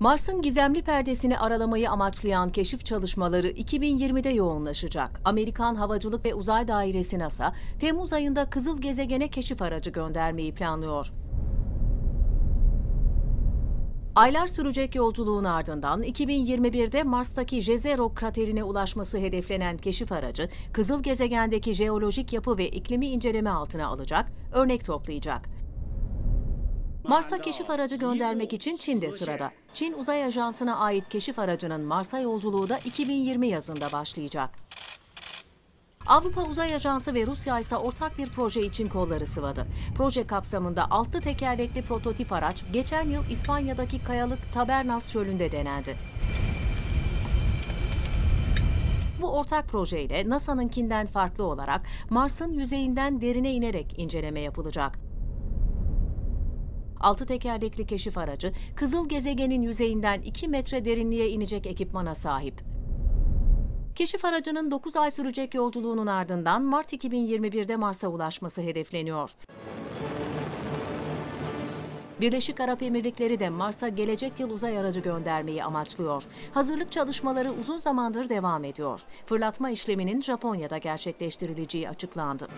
Mars'ın gizemli perdesini aralamayı amaçlayan keşif çalışmaları 2020'de yoğunlaşacak. Amerikan Havacılık ve Uzay Dairesi NASA, Temmuz ayında Kızıl Gezegen'e keşif aracı göndermeyi planlıyor. Aylar sürecek yolculuğun ardından 2021'de Mars'taki Jezero kraterine ulaşması hedeflenen keşif aracı, Kızıl Gezegen'deki jeolojik yapı ve iklimi inceleme altına alacak, örnek toplayacak. Mars'a keşif aracı göndermek için Çin de sırada. Çin Uzay Ajansı'na ait keşif aracının Mars'a yolculuğu da 2020 yazında başlayacak. Avrupa Uzay Ajansı ve Rusya ise ortak bir proje için kolları sıvadı. Proje kapsamında 6 tekerlekli prototip araç geçen yıl İspanya'daki kayalık Tabernas Çölü'nde denendi. Bu ortak projeyle NASA'nınkinden farklı olarak Mars'ın yüzeyinden derine inerek inceleme yapılacak. Altı tekerlekli keşif aracı, Kızıl Gezegen'in yüzeyinden 2 metre derinliğe inecek ekipmana sahip. Keşif aracının 9 ay sürecek yolculuğunun ardından Mart 2021'de Mars'a ulaşması hedefleniyor. Birleşik Arap Emirlikleri de Mars'a gelecek yıl uzay aracı göndermeyi amaçlıyor. Hazırlık çalışmaları uzun zamandır devam ediyor. Fırlatma işleminin Japonya'da gerçekleştirileceği açıklandı.